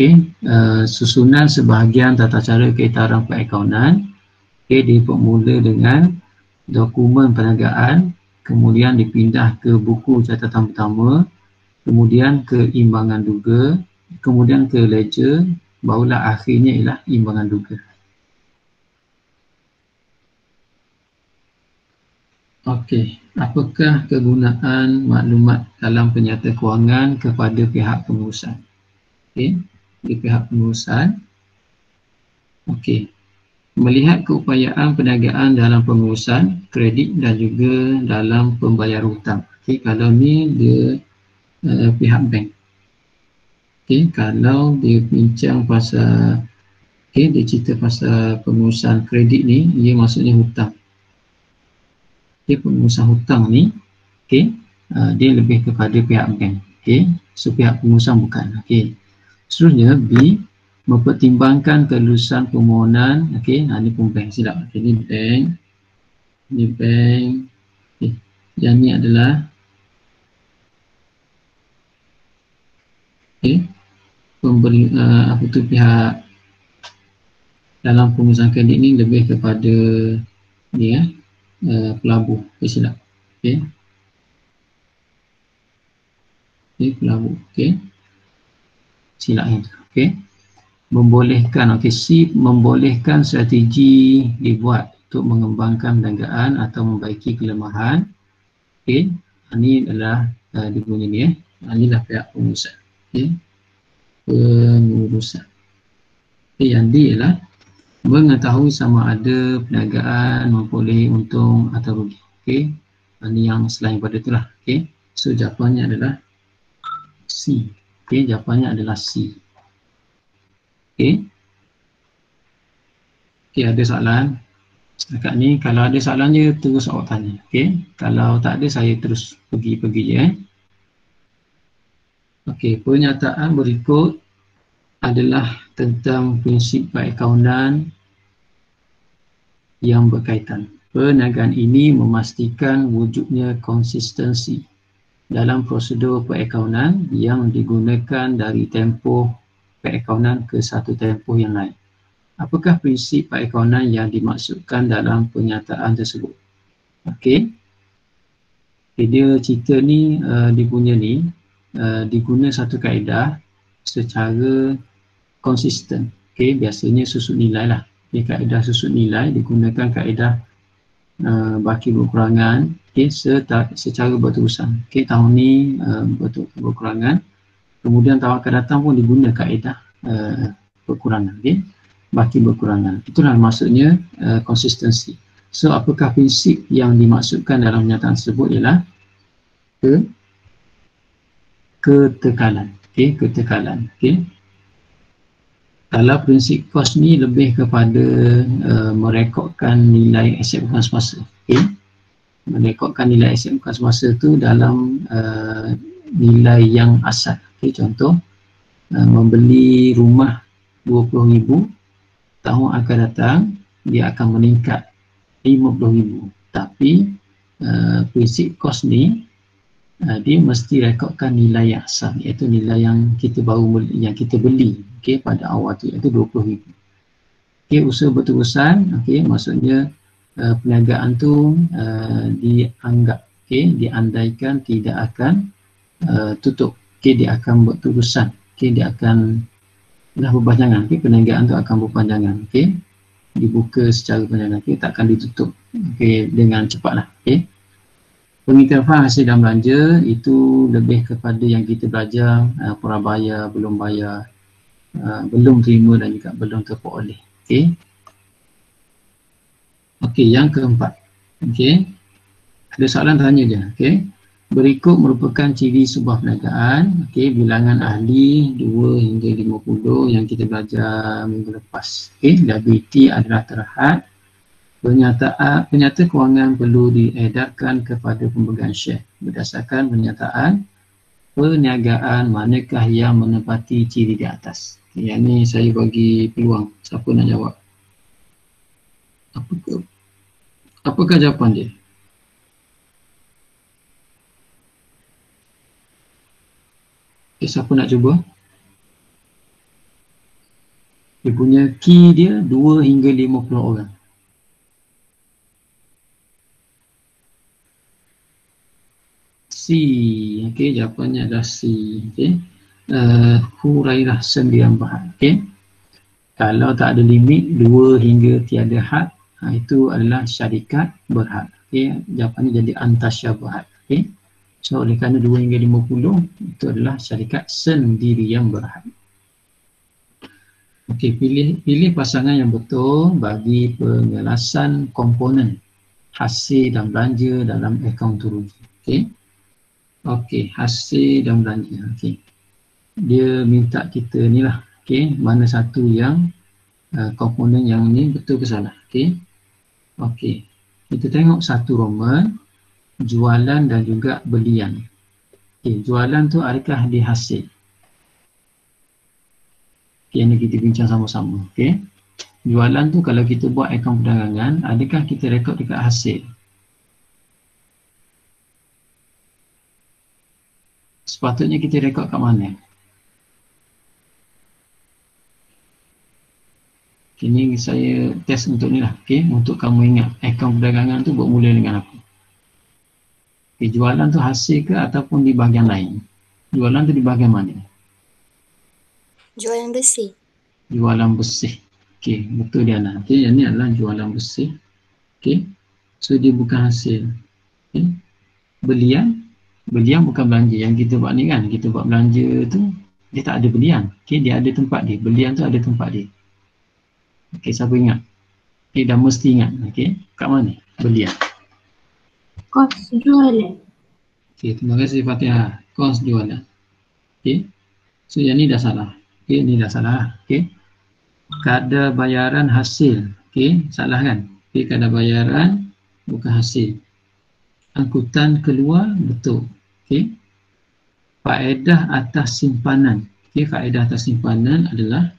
okey uh, susunan sebahagian tata cara keitaran perakaunan okey dipermula dengan dokumen perniagaan kemudian dipindah ke buku catatan pertama kemudian ke imbangan duga kemudian ke ledger barulah akhirnya ialah imbangan duga Okey, apakah kegunaan maklumat dalam penyata kewangan kepada pihak pengurusan? Okey, di pihak pengurusan. Okey. Melihat keupayaan perniagaan dalam pengurusan kredit dan juga dalam pembayar hutang. Okey, kalau ni dia uh, pihak bank. Okey, kalau dia bincang pasal okey, dia cerita pasal pengurusan kredit ni, ia maksudnya hutang okay, pengurusan hutang ni okay, uh, dia lebih kepada pihak bank okay. so pihak pengurusan bukan okay. Seterusnya B mempertimbangkan kelulusan permohonan okay. nah, ni pun bank silap okay, ni bank ni bank okay. yang ni adalah okay. pemberi uh, apa tu pihak dalam pengurusan kredit ni lebih kepada ni ya uh, pelabur okay, silap okay. okay pelabur okay. Silap yang okay. membolehkan okay, si membolehkan strategi dibuat untuk mengembangkan perniagaan atau membaiki kelemahan okay. ini adalah uh, dia punya ni eh. ini adalah pihak pengurusan okay. pengurusan okay, yang D ialah mengetahui sama ada perniagaan memperoleh untung atau rugi. Okey. Ini yang selain pada itulah. Okey. So jawapannya adalah C. Okey, jawapannya adalah C. Okey. Okey, ada soalan? Dekat ni kalau ada soalan je terus awak tanya. Okey. Kalau tak ada saya terus pergi-pergi je eh. Okey, pernyataan berikut adalah tentang prinsip perakaunan yang berkaitan. Perniagaan ini memastikan wujudnya konsistensi dalam prosedur perakaunan yang digunakan dari tempoh perakaunan ke satu tempoh yang lain. Apakah prinsip perakaunan yang dimaksudkan dalam pernyataan tersebut? Okey. Okay, dia cerita ni, uh, dia punya ni, uh, diguna satu kaedah secara konsisten. Okay, biasanya susut nilai lah. Okay, kaedah susut nilai digunakan kaedah uh, baki berkurangan okay, secara berterusan. Okay, tahun ni uh, berkurangan. Kemudian tahun akan datang pun digunakan kaedah uh, berkurangan. Okay, baki berkurangan. Itulah maksudnya uh, konsistensi. So, apakah prinsip yang dimaksudkan dalam pernyataan tersebut ialah ke ketekalan. Okay, ketekalan. Okay kalau prinsip kos ni lebih kepada uh, merekodkan nilai aset bukan semasa okay? merekodkan nilai aset bukan semasa tu dalam uh, nilai yang asal okay? contoh uh, membeli rumah RM20,000 tahun akan datang dia akan meningkat RM50,000 tapi uh, prinsip kos ni uh, dia mesti rekodkan nilai yang asal iaitu nilai yang kita baru yang kita beli okey pada awal tu iaitu 20000 okey usaha berterusan okey maksudnya uh, perniagaan tu uh, dianggap okey diandaikan tidak akan uh, tutup. Okey dia akan berterusan okey dia akan dah berpanjangan. Okey perniagaan tu akan berpanjangan. Okey dibuka secara panjangan okey takkan ditutup. Okey dengan cepatlah. Okey pengiktirafan hasil dan belanja itu lebih kepada yang kita belajar uh, purabaya belum bayar uh, belum terima dan juga belum terperoleh. Okey. Okey, yang keempat. Okey. Ada soalan tanya je. Okey. Berikut merupakan ciri sebuah perniagaan. Okey, bilangan ahli 2 hingga 50 yang kita belajar minggu lepas. Okey, liability adalah terhad. Pernyataan penyata kewangan perlu diedarkan kepada pemegang share berdasarkan pernyataan perniagaan manakah yang menepati ciri di atas. Yang ni saya bagi peluang siapa nak jawab. Apakah, apakah jawapan dia? Okay, siapa nak cuba? Dia punya key dia 2 hingga 50 orang. C. Okey, jawapannya adalah C. Okey. Uh, Hurairah sembilan bahat. Okey. Kalau tak ada limit, dua hingga tiada had, ha, itu adalah syarikat berhad. Okey, jawapannya jadi antasyabahat. Okey. So, oleh kerana dua hingga lima puluh, itu adalah syarikat sendiri yang berhad. Okey, pilih pilih pasangan yang betul bagi pengelasan komponen hasil dan belanja dalam akaunturologi. Okey. Okey, hasil dan belanja. Okey. Dia minta kita ni lah. Okey, mana satu yang uh, komponen yang ni betul ke salah. Okey. Okey. Kita tengok satu Roman jualan dan juga belian. Okey, jualan tu adakah di hasil? Okey, ini kita bincang sama-sama. Okey. Jualan tu kalau kita buat akaun perdagangan, adakah kita rekod dekat hasil? sepatutnya kita rekod kat mana? Ini saya test untuk ni lah, okay? untuk kamu ingat akaun perdagangan tu bermula dengan apa? Okay, jualan tu hasil ke ataupun di bahagian lain? Jualan tu di bahagian mana? Jualan bersih. Jualan bersih. Okay, betul dia nak. Okay, yang ni adalah jualan bersih. Okay, so dia bukan hasil. Okay. Belian Belian bukan belanja yang kita buat ni kan kita buat belanja tu dia tak ada belian okay, dia ada tempat dia belian tu ada tempat dia ok siapa ingat? Ok dah mesti ingat. Ok kat mana? Belian kos jualan ok terima kasih Fatihah kos jualan ok so yang ni dah salah. Ok ni dah salah. Ok kadar bayaran hasil. Ok salah kan? Ok kadar bayaran bukan hasil. Angkutan keluar betul. Okey. Faedah atas simpanan. Okey, faedah atas simpanan adalah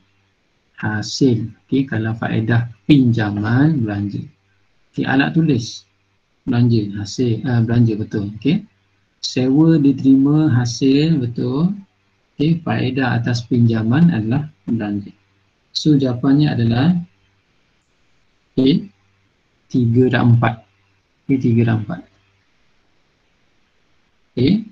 hasil. Okey, kalau faedah pinjaman belanja. Okey, alat tulis belanja hasil uh, belanja betul. Okey. Sewa diterima hasil betul. Okey, faedah atas pinjaman adalah belanja. So jawapannya adalah okey, 3 dan 4. Okey, 3 dan 4. Okey.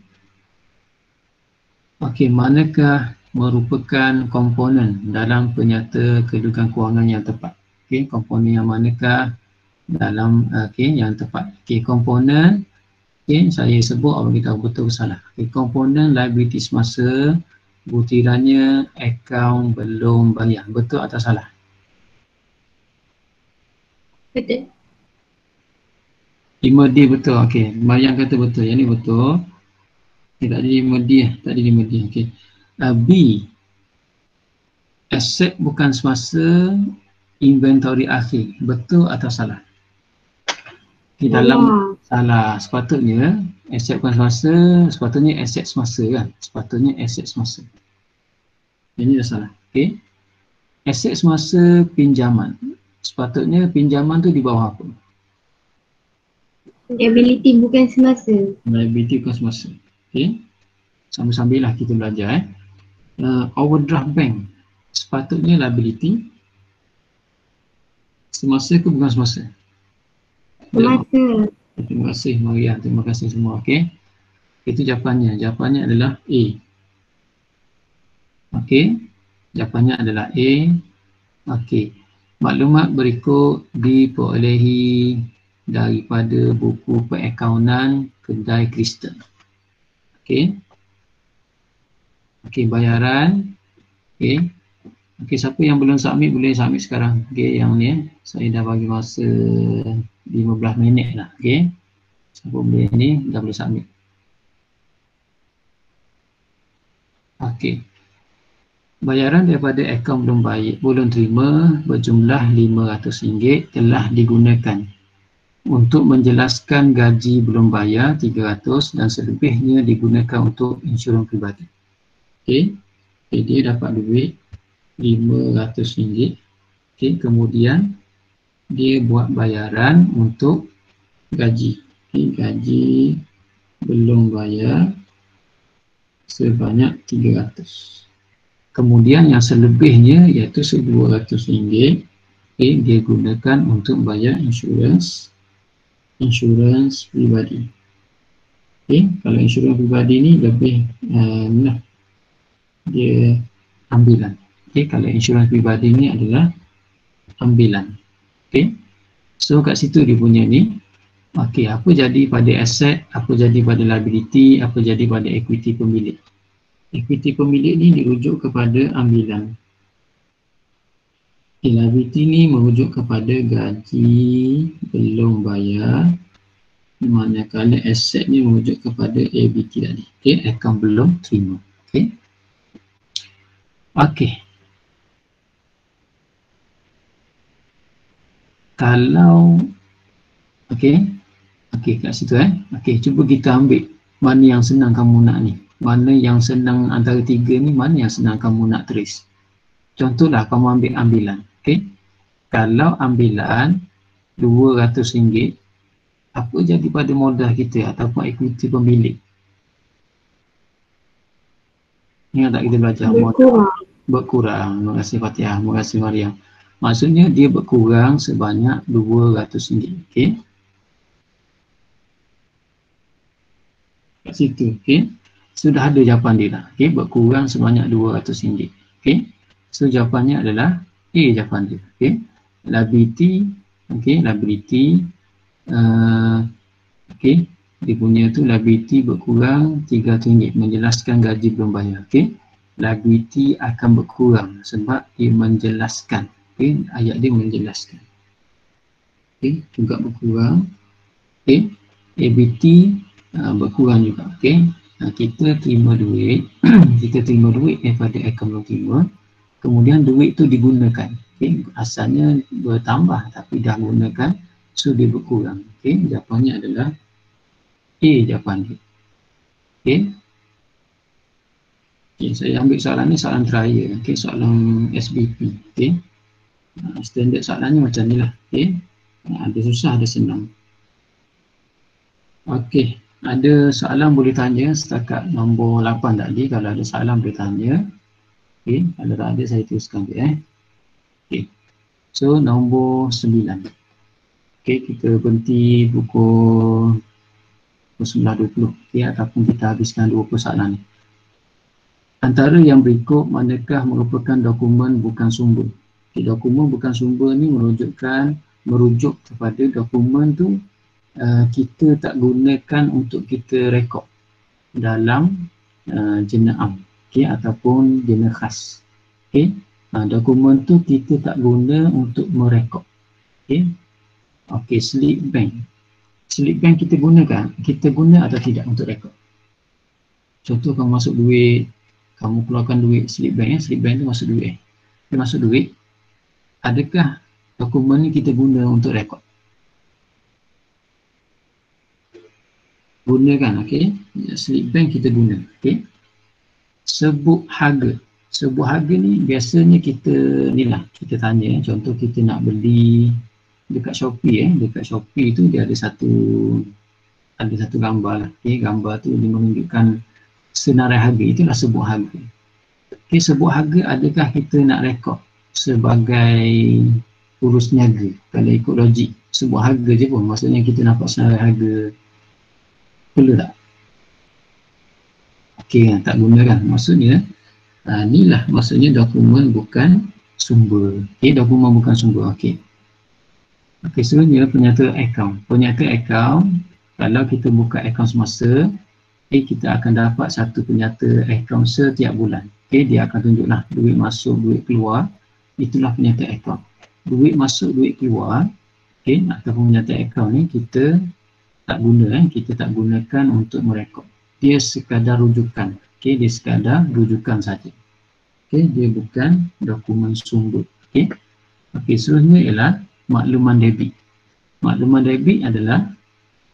Okey, manakah merupakan komponen dalam penyata kedudukan kewangan yang tepat? Okey, komponen yang manakah dalam okey yang tepat? Okey, komponen okey saya sebut apa kita betul ke salah. Okey, komponen liability semasa butirannya akaun belum bayar. Betul atau salah? Betul. 5D betul. Okey, Mariam kata betul. Yang ni betul. Okay, tak ada 5D lah. Tak ada 5D. Okay. Uh, B. Asset bukan semasa inventory akhir. Betul atau salah? Di dalam oh. salah. Sepatutnya aset bukan semasa. Sepatutnya aset semasa kan? Sepatutnya aset semasa. Ini dah salah. Okay. Aset semasa pinjaman. Sepatutnya pinjaman tu di bawah apa? Liability bukan semasa. Liability bukan semasa. Okay. Sambil-sambil lah kita belajar eh. Uh, overdraft bank. Sepatutnya liability. Semasa ke bukan semasa? Semasa. Terima kasih Maria. Terima kasih semua. Okay. Itu jawapannya. Jawapannya adalah A. Okay. Jawapannya adalah A. Okay. Maklumat berikut diperolehi daripada buku perakaunan kedai Kristen. Okey. Okey, bayaran. Okey. Okey, siapa yang belum submit boleh submit sekarang. Okey, yang ni eh. Saya dah bagi masa 15 minit lah. Okey. Siapa boleh ni dah boleh submit. Okey. Bayaran daripada akaun belum baik, belum terima berjumlah RM500 telah digunakan untuk menjelaskan gaji belum bayar 300 dan selebihnya digunakan untuk insurans pribadi. Okey. Okay, dia dapat duit RM500. Okey, kemudian dia buat bayaran untuk gaji. Okey, gaji belum bayar sebanyak 300. Kemudian yang selebihnya iaitu RM200 okay, dia gunakan untuk bayar insurans insurans pribadi. Okay, kalau insurans pribadi ni lebih uh, dia ambilan. Okay, kalau insurans pribadi ni adalah ambilan. Okay, so kat situ dia punya ni Okay, apa jadi pada aset, apa jadi pada liability, apa jadi pada equity pemilik. Equity pemilik ni dirujuk kepada ambilan liability ni merujuk kepada gaji belum bayar manakala aset ni merujuk kepada ABT tadi okay, account belum terima okay. Okay. kalau okay. okay kat situ eh okay, cuba kita ambil mana yang senang kamu nak ni mana yang senang antara tiga ni mana yang senang kamu nak trace contohlah kamu ambil ambilan Okey. Kalau ambilan RM200, apa jadi pada modal kita ataupun equity pemilik? Ingat tak kita belajar modal? Berkurang. Terima kasih Fatihah. Terima kasih Mariam. Maksudnya dia berkurang sebanyak RM200. Okey. Kat situ. Okey. Sudah ada jawapan dia dah. Okey. Berkurang sebanyak RM200. Okey. So jawapannya adalah A jawapan dia. Okey. Liability, okey, liability uh, okey, dia punya tu liability berkurang RM300 menjelaskan gaji belum bayar. Okey. Liability akan berkurang sebab dia menjelaskan. Okey, ayat dia menjelaskan. Okey, juga berkurang. Okey. ABT uh, berkurang juga. Okey. Uh, kita terima duit, kita terima duit daripada akaun terima kemudian duit tu digunakan okay. asalnya bertambah tapi dah gunakan so dia berkurang okay. jawapannya adalah A jawapan dia okay. Okay. saya ambil soalan ni soalan terakhir okay. soalan SBP okay. Uh, standard soalannya macam ni lah okay. uh, ada susah ada senang Okey, ada soalan boleh tanya setakat nombor 8 tadi kalau ada soalan boleh tanya Okey, kalau tak ada saya teruskan dia eh. Okey. So nombor 9. Okey, kita berhenti pukul pukul 9.20 okay, ataupun kita habiskan dua persoalan ni. Antara yang berikut manakah merupakan dokumen bukan sumber? Okay, dokumen bukan sumber ni merujukkan merujuk kepada dokumen tu uh, kita tak gunakan untuk kita rekod dalam uh, jenayah okay, ataupun jenis khas. Okay. Ha, dokumen tu kita tak guna untuk merekod. Okay. Okay, slip bank. Slip bank kita gunakan, kita guna atau tidak untuk rekod. Contoh kamu masuk duit, kamu keluarkan duit slip bank, ya. slip bank tu masuk duit. Dia masuk duit, adakah dokumen ni kita guna untuk rekod? Gunakan, okay. Slip bank kita guna, okay sebut harga sebut harga ni biasanya kita ni lah kita tanya contoh kita nak beli dekat Shopee eh dekat Shopee tu dia ada satu ada satu gambar lah okay, gambar tu dia menunjukkan senarai harga itulah sebut harga okay, sebut harga adakah kita nak rekod sebagai urus niaga kalau ikut logik sebut harga je pun maksudnya kita nampak senarai harga perlu tak yang tak gunakan. Maksudnya, uh, inilah maksudnya dokumen bukan sumber. Okey, dokumen bukan sumber. Okey. Okey, sebenarnya penyata akaun. Penyata akaun, kalau kita buka akaun semasa, okay, kita akan dapat satu penyata akaun setiap bulan. Okey, dia akan tunjuklah duit masuk, duit keluar. Itulah penyata akaun. Duit masuk, duit keluar. Okey, ataupun penyata akaun ni kita tak guna, eh. kita tak gunakan untuk merekod dia sekadar rujukan. Okey, dia sekadar rujukan saja. Okey, dia bukan dokumen sumber. Okey. Okey, seterusnya ialah makluman debit. Makluman debit adalah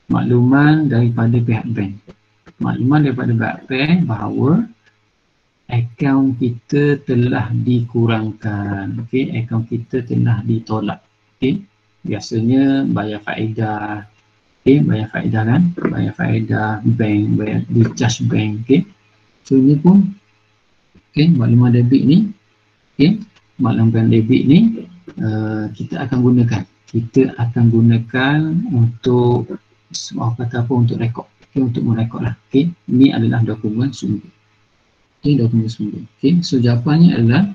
makluman daripada pihak bank. Makluman daripada bank bahawa akaun kita telah dikurangkan. Okey, akaun kita telah ditolak. Okey. Biasanya bayar faedah, okay, bayar faedah kan bayar faedah bank bayar di charge bank okay. so ini pun okey makluman debit ni okey makluman debit ni uh, kita akan gunakan kita akan gunakan untuk semua kata apa untuk rekod okay, untuk merekod lah. Okey ni adalah dokumen sumber. Okey dokumen sumber. Okey so jawapannya adalah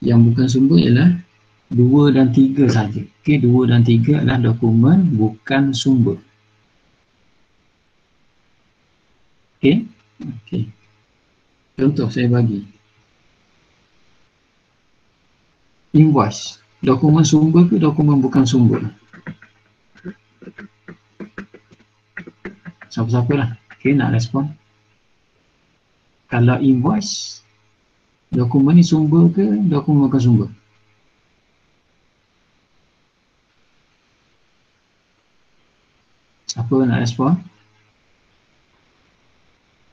yang bukan sumber ialah dua dan tiga saja. Okey dua dan tiga adalah dokumen bukan sumber. Okey okey. Contoh saya bagi. Invoice. Dokumen sumber ke dokumen bukan sumber siapa-siapa lah okay, nak respon kalau invoice dokumen ni sumber ke dokumen bukan sumber siapa nak respon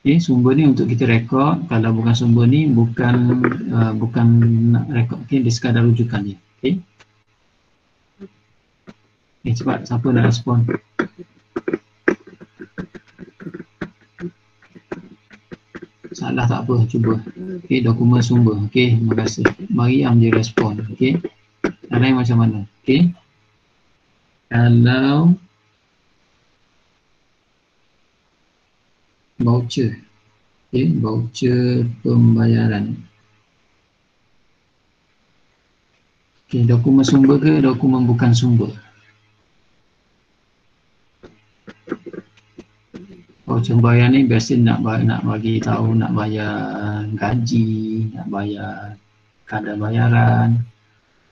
Okay, sumber ni untuk kita rekod. Kalau bukan sumber ni bukan uh, bukan nak rekod. Okay, dia sekadar rujukan je. Okay. Okay, cepat. Siapa nak respon? Salah tak apa, cuba. Okay, dokumen sumber. Okay, terima kasih. Mariam je respon. Okay. Yang lain macam mana? Okay. Kalau voucher okay, voucher pembayaran okay, dokumen sumber ke dokumen bukan sumber voucher pembayaran ni biasa nak nak bagi tahu nak bayar gaji nak bayar kadar bayaran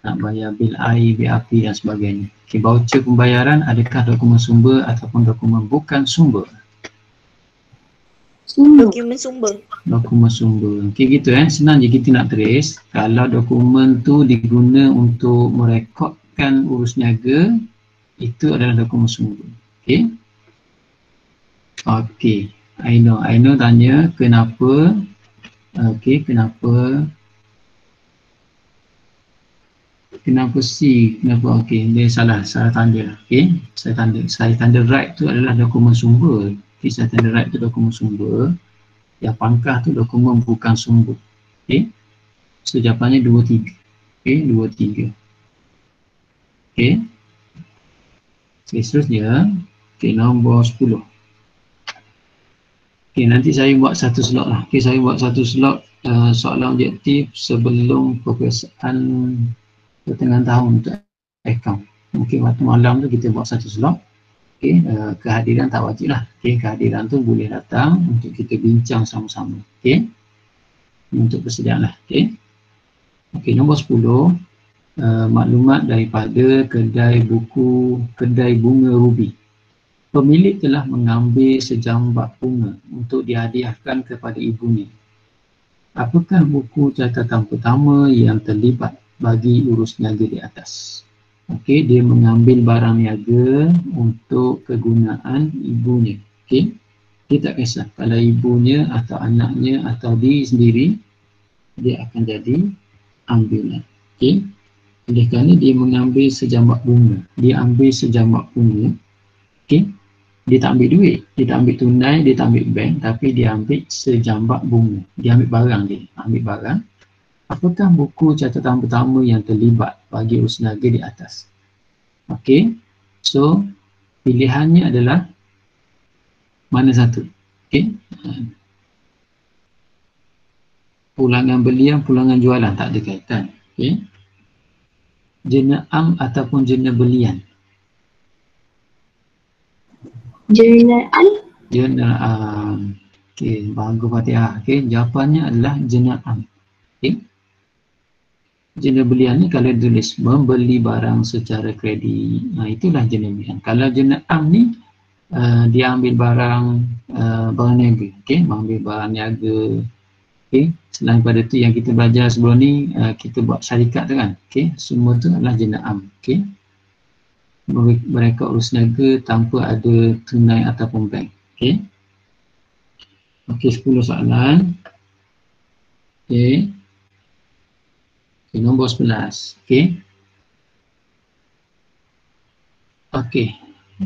nak bayar bil air, bil api dan sebagainya. Okay, voucher pembayaran adakah dokumen sumber ataupun dokumen bukan sumber? Sumber. Dokumen sumber. Dokumen sumber. Okey gitu kan. Senang je kita nak trace. Kalau dokumen tu diguna untuk merekodkan urus niaga, itu adalah dokumen sumber. Okey. Okey. I know tanya kenapa. Okey, kenapa Kenapa C? Kenapa? Okey, dia salah. Salah tanda. Okey, saya tanda. Saya tanda right tu adalah dokumen sumber kisah tanda right tu dokumen sumber yang pangkah tu dokumen bukan sumber ok so jawapannya 2, 3 ok 2, 3 ok okay, seterusnya ok nombor 10 ok nanti saya buat satu slot lah. Ok saya buat satu slot uh, soalan objektif sebelum peperiksaan pertengahan tahun untuk account mungkin waktu malam tu kita buat satu slot. Okay, uh, eh, kehadiran tak wajib lah. Okay, kehadiran tu boleh datang untuk kita bincang sama-sama. Okay. untuk persediaan lah. Okay. Okay, nombor 10 uh, maklumat daripada kedai buku kedai bunga ruby pemilik telah mengambil sejambak bunga untuk dihadiahkan kepada ibunya apakah buku catatan pertama yang terlibat bagi urus niaga di atas Okey, dia mengambil barang niaga untuk kegunaan ibunya. Okey. Dia tak kisah kalau ibunya atau anaknya atau dia sendiri dia akan jadi ambilan. Okey. Oleh kerana dia mengambil sejambak bunga. Dia ambil sejambak bunga. Okey. Dia tak ambil duit. Dia tak ambil tunai, dia tak ambil bank tapi dia ambil sejambak bunga. Dia ambil barang dia. Ambil barang apakah buku catatan pertama yang terlibat bagi usnaga di atas? Okey. So, pilihannya adalah mana satu? Okey. Pulangan belian, pulangan jualan tak ada kaitan. Okey. Jena am ataupun jena belian? Jena am. Jena am. Okey, bagus Fatihah. Okey, jawapannya adalah jena am. Okey jenis belian ni kalau tulis membeli barang secara kredit nah, itulah jenis belian kalau jenis am ni uh, dia ambil barang uh, barang niaga okay? ambil barang niaga okay? selain pada tu yang kita belajar sebelum ni uh, kita buat syarikat tu kan okay? semua tu adalah jenis am okay? Mereka urus niaga tanpa ada tunai ataupun bank okay? ok 10 soalan ok Okay, nombor 11. Okey. Okey.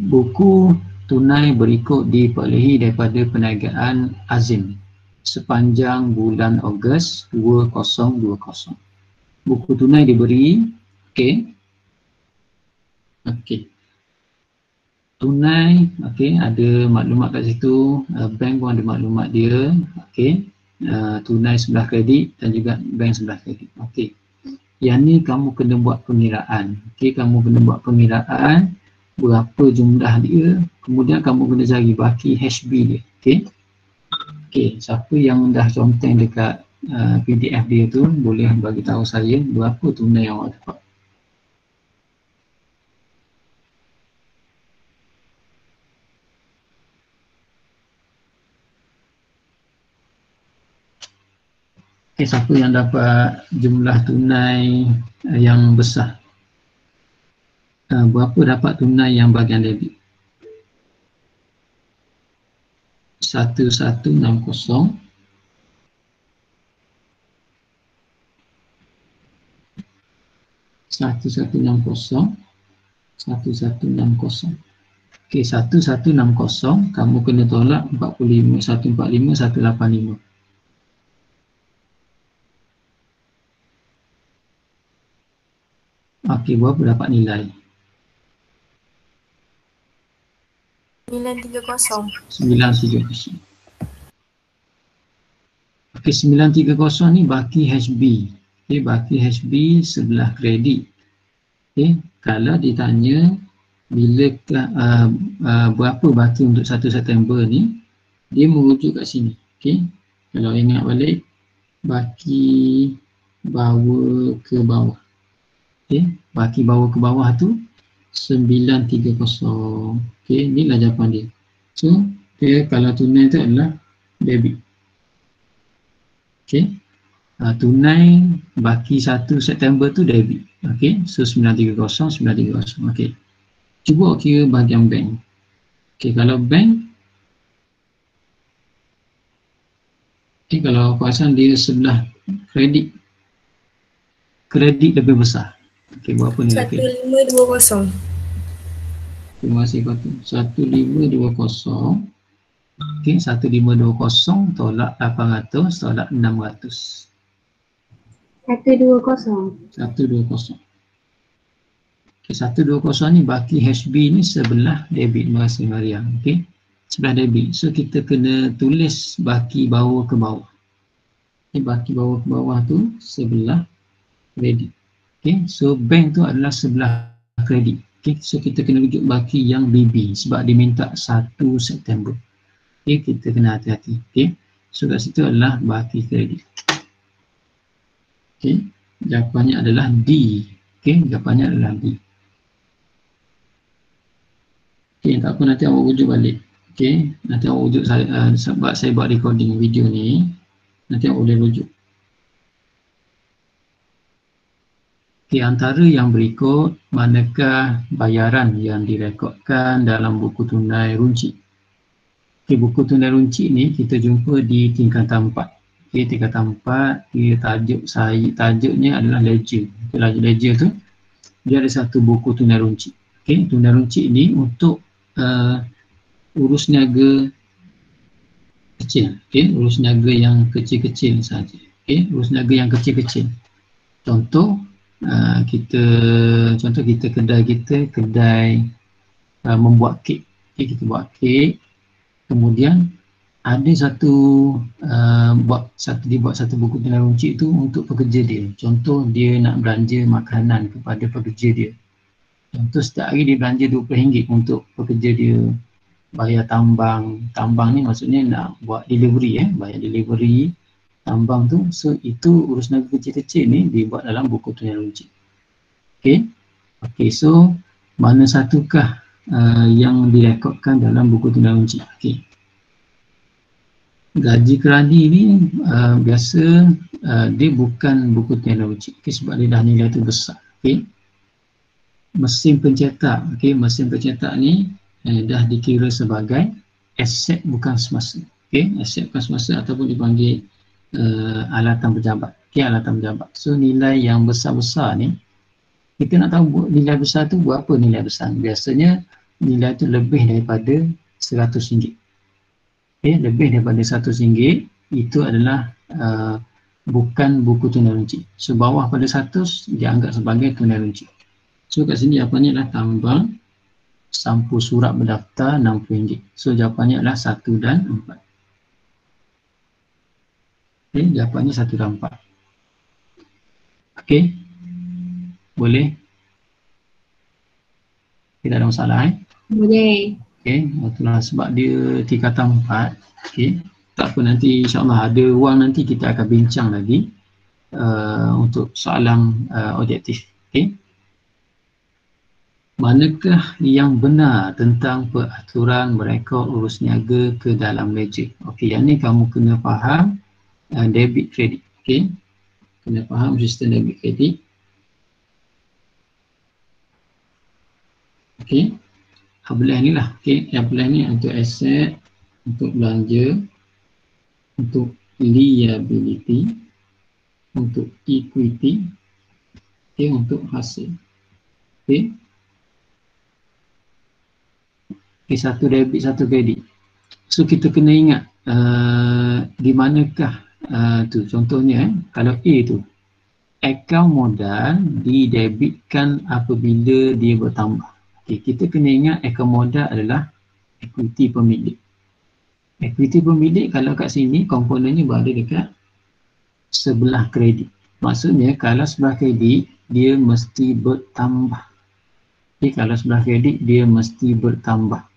Buku tunai berikut diperolehi daripada perniagaan Azim. sepanjang bulan Ogos 2020. Buku tunai diberi, okey. Okey. Tunai, okey, ada maklumat kat situ, uh, bank pun ada maklumat dia, okey. Uh, tunai sebelah kredit dan juga bank sebelah kredit. Okey. Yang ni kamu kena buat pengiraan. Okey, kamu kena buat pengiraan berapa jumlah dia, kemudian kamu kena cari baki HB dia. Okey. Okey, siapa yang dah conteng dekat uh, PDF dia tu boleh bagi tahu saya berapa tunai yang awak dapat. Okay, siapa yang dapat jumlah tunai eh, yang besar? Uh, berapa dapat tunai yang bahagian debit? 1160 1160 1160 Okey 1160 kamu kena tolak 45 145 185 Okey, berapa dapat nilai? 930. 930. Okey, 930 ni baki HB. Okey, baki HB sebelah kredit. Okey, kalau ditanya bila uh, uh, berapa baki untuk 1 September ni, dia merujuk kat sini. Okey. Kalau ingat balik baki bawa ke bawah. Okey, baki bawa ke bawah tu 930. Okey, inilah jawapan dia. So, dia kalau tunai tu adalah debit. Okey. Uh, tunai baki 1 September tu debit. Okey, so 930, 930. Okey. Cuba kira bahagian bank. Okey, kalau bank Okey, kalau perasan dia sebelah kredit kredit lebih besar. Okey, berapa ni? 1520. Terima kasih Fatu. 1520. Okey, 1520 tolak 800 tolak 600. 120. 120. Okey, 120 ni baki HB ni sebelah debit. Terima kasih Maria. Okey. Sebelah debit. So kita kena tulis baki bawah ke bawah. Okey, baki bawah ke bawah tu sebelah kredit. Okay, so bank tu adalah sebelah kredit. Okay, so kita kena rujuk baki yang BB sebab dia minta 1 September. Okay, kita kena hati-hati. Okay, so kat situ adalah baki kredit. Okay, jawapannya adalah D. Okay, jawapannya adalah D. Okay, tak apa nanti awak rujuk balik. Okay, nanti awak saya, uh, sebab saya buat recording video ni. Nanti awak boleh rujuk. Di antara yang berikut, manakah bayaran yang direkodkan dalam buku tunai runci? Okay, buku tunai runci ni kita jumpa di tingkatan 4. Okay, tingkatan 4, dia tajuk saya, tajuknya adalah ledger. Okay, ledger tu, dia ada satu buku tunai runci. Okay, tunai runci ni untuk uh, urus niaga kecil. Okay, urus niaga yang kecil-kecil saja. Okay, urus niaga yang kecil-kecil. Contoh, uh, kita contoh kita kedai kita kedai uh, membuat kek. Okay, kita buat kek. Kemudian ada satu uh, buat satu dia buat satu buku tunai runcit tu untuk pekerja dia. Contoh dia nak belanja makanan kepada pekerja dia. Contoh setiap hari dia belanja RM20 untuk pekerja dia bayar tambang. Tambang ni maksudnya nak buat delivery eh bayar delivery tambang tu. So itu urus naga kecil-kecil ni dibuat dalam buku tu yang rujuk okey? Okey so mana satukah uh, yang direkodkan dalam buku tu yang rujuk okey. Gaji kerani ni uh, biasa uh, dia bukan buku tu yang rujuk okey sebab dia dah nilai tu besar. Okey? Mesin pencetak. Okey mesin pencetak ni uh, dah dikira sebagai aset bukan semasa. Okey? Aset bukan semasa ataupun dipanggil uh, alatan pejabat. Okay, alatan pejabat. So nilai yang besar-besar ni, kita nak tahu nilai besar tu berapa nilai besar. Biasanya nilai tu lebih daripada RM100. Okay, lebih daripada RM100 itu adalah uh, bukan buku tunai runci. So bawah pada 100 dianggap sebagai tunai runci. So kat sini jawapannya adalah tambah sampul surat berdaftar RM60. So jawapannya adalah 1 dan 4. Okay, jawapannya 1 dan 4. Okay. Boleh? Tidak ada masalah eh? Boleh. Okay, itulah sebab dia tingkatan 4. Okay tak apa nanti insyaAllah ada wang nanti kita akan bincang lagi uh, untuk soalan uh, objektif okay. manakah yang benar tentang peraturan mereka urus niaga ke dalam ledger ok yang ni kamu kena faham uh, debit credit ok kena faham sistem debit credit ok belah ni lah ok yang belah ni untuk aset untuk belanja untuk liability untuk equity okay, untuk hasil okay. okay satu debit satu kredit. So kita kena ingat uh, di manakah uh, tu contohnya eh, kalau A tu account modal didebitkan apabila dia bertambah okay, kita kena ingat account modal adalah equity pemilik Equity pemilik kalau kat sini komponennya berada dekat sebelah kredit. Maksudnya kalau sebelah kredit dia mesti bertambah. Okay, kalau sebelah kredit dia mesti bertambah.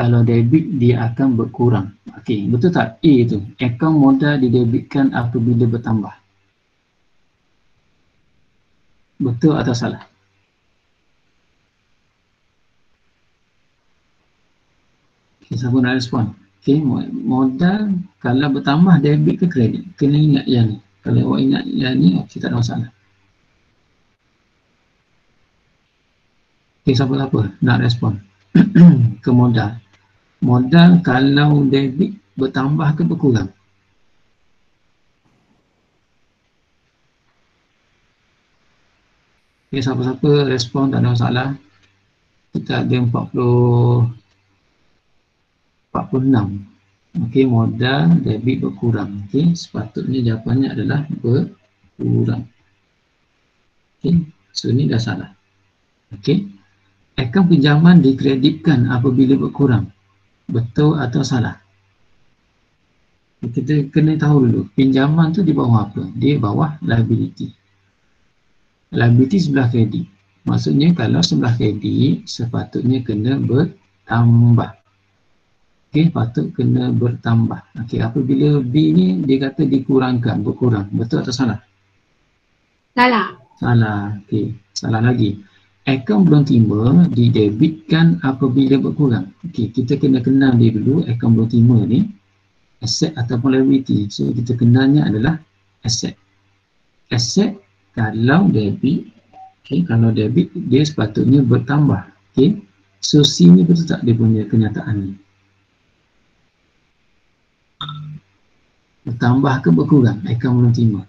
Kalau debit dia akan berkurang. Okey, betul tak? A tu. Akaun modal didebitkan apabila bertambah. Betul atau salah? Okay, siapa nak respon? Okay, modal kalau bertambah debit ke kredit, kena ingat yang ni. Kalau awak ingat yang ni, okey tak ada masalah. Okay, siapa-siapa nak respon ke modal. Modal kalau debit bertambah ke berkurang? Okay, siapa-siapa respon tak ada masalah. Kita ada 40 46 okey modal debit berkurang. Okey sepatutnya jawapannya adalah berkurang. Okey so ini dah salah. Okey akaun pinjaman dikreditkan apabila berkurang betul atau salah kita kena tahu dulu pinjaman tu di bawah apa dia bawah liability liability sebelah kredit maksudnya kalau sebelah kredit sepatutnya kena bertambah Okey, patut kena bertambah. Okey, apabila B ni dia kata dikurangkan, berkurang. Betul atau salah? Salah. Salah. Okey, salah lagi. Akaun belum timba didebitkan apabila berkurang. Okey, kita kena kenal dia dulu akaun belum timba ni aset ataupun liability. So kita kenalnya adalah aset. Aset kalau debit, okey, kalau debit dia sepatutnya bertambah. Okey. So C ni betul tak dia punya kenyataan ni? bertambah ke berkurang akaun belum terima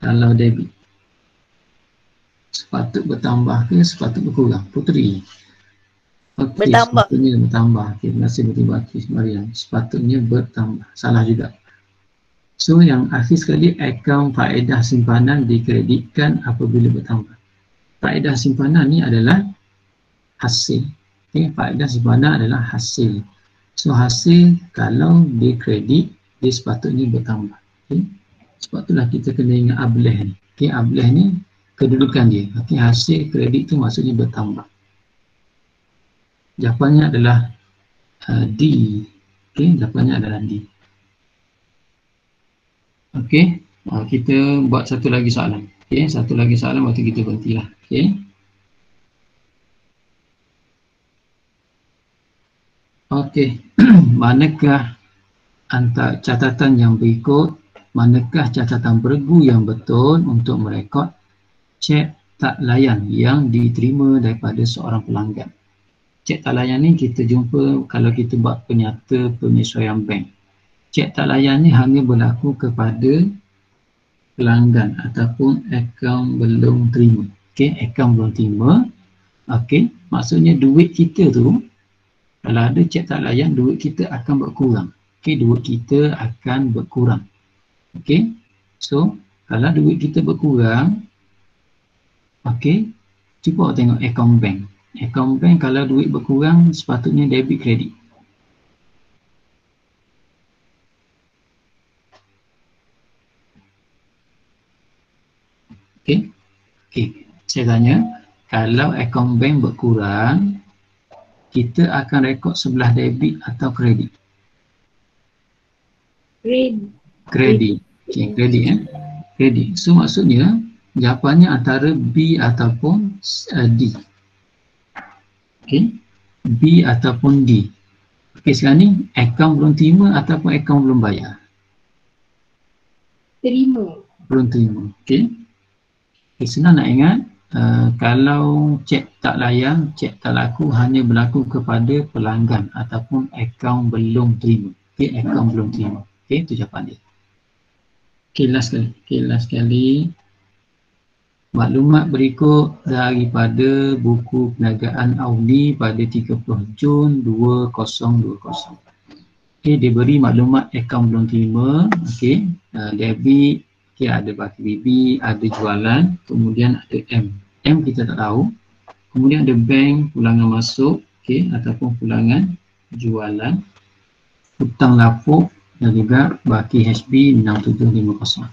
kalau debit sepatut bertambah ke sepatut berkurang? Puteri okay, bertambah. sepatutnya bertambah. Okay, kasih berterima kasih Marian sepatutnya bertambah. Salah juga. So yang akhir sekali akaun faedah simpanan dikreditkan apabila bertambah. Faedah simpanan ni adalah hasil. Okay, faedah simpanan adalah hasil. So hasil kalau dia kredit, dia sepatutnya bertambah. Okay. Sebab itulah kita kena ingat ableh ni. Okay, ableh ni kedudukan dia. Okay, hasil kredit tu maksudnya bertambah. Jawapannya adalah uh, D. Okay, jawapannya adalah D. Okay, uh, kita buat satu lagi soalan. Okay, satu lagi soalan waktu kita berhentilah. Okay. Okey, manakah antara catatan yang berikut, manakah catatan bergu yang betul untuk merekod cek tak layan yang diterima daripada seorang pelanggan. Cek tak layan ni kita jumpa kalau kita buat penyata penyesuaian bank. Cek tak layan ni hanya berlaku kepada pelanggan ataupun akaun belum terima. Okey, akaun belum terima. Okey, maksudnya duit kita tu kalau ada cek tak layan, duit kita akan berkurang. okay, duit kita akan berkurang. Okay, so kalau duit kita berkurang, okay, cuba tengok account bank. Account bank kalau duit berkurang sepatutnya debit kredit. Okay, okay. saya tanya, kalau account bank berkurang, kita akan rekod sebelah debit atau kredit? Green. Kredit. Okay, kredit ya. Kredit. So maksudnya jawapannya antara B ataupun uh, D. Okay. B ataupun D. Okay sekarang ni akaun belum terima ataupun akaun belum bayar? Terima. Belum terima. Okay. okay senang nak ingat uh, kalau cek tak layan, cek tak laku hanya berlaku kepada pelanggan ataupun akaun belum terima. Okay, akaun belum terima. Okay, itu jawapan dia. Okay, last sekali. Okay, last sekali. Maklumat berikut daripada buku perniagaan Audi pada 30 Jun 2020. Okay, dia beri maklumat akaun belum terima. Okay, uh, debit. Okay, ada baki BB, ada jualan. Kemudian ada M. M kita tak tahu. Kemudian ada bank, pulangan masuk. Okay, ataupun pulangan jualan. Hutang lapuk, dan juga baki HB 6750.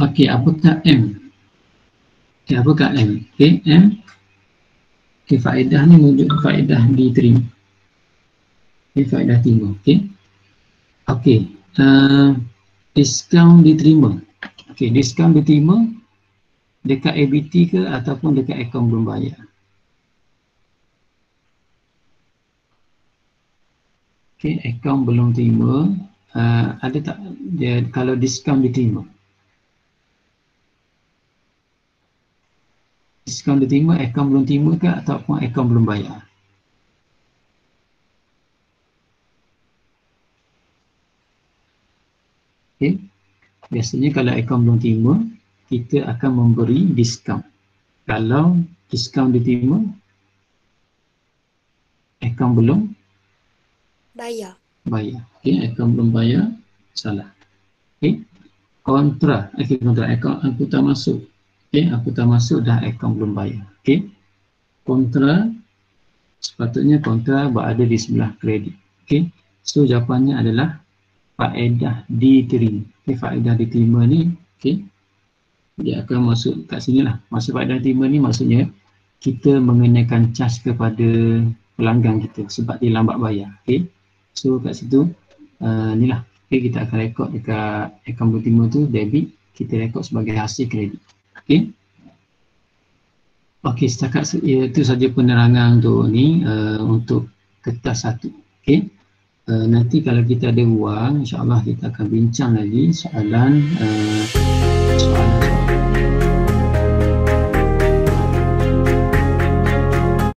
Okey, apakah M? Okey, apakah M? Okey, M. Okey, faedah ni wujud faedah diterima. Okey, faedah terima. Okey. Okey, uh, diskaun diterima. Okey, diskaun diterima dekat ABT ke ataupun dekat akaun belum bayar. Okay, akaun belum terima. Uh, ada tak dia kalau diskaun diterima? Diskaun diterima, akaun belum terima ke ataupun akaun belum bayar? Okay. Biasanya kalau akaun belum terima, kita akan memberi diskaun. Kalau diskaun diterima, akaun belum Bayar. bayar. Okey, akaun belum bayar, salah. Okey. Kontra, okey kontra akaun angkutan masuk. Okey, angkutan masuk dah akaun belum bayar. Okey. Kontra sepatutnya kontra berada di sebelah kredit. Okey. So jawapannya adalah faedah diterima. Okey, faedah diterima ni okey. Dia akan masuk kat sini lah. Maksud faedah diterima ni maksudnya kita mengenakan cas kepada pelanggan kita sebab dia lambat bayar. Okey. So kat situ uh, ni lah okay, kita akan rekod dekat akaun berterima tu debit kita rekod sebagai hasil kredit. Okay. Okay setakat itu saja penerangan untuk ni uh, untuk kertas satu. Okay. Uh, nanti kalau kita ada ruang insyaAllah kita akan bincang lagi soalan uh, soalan, soalan.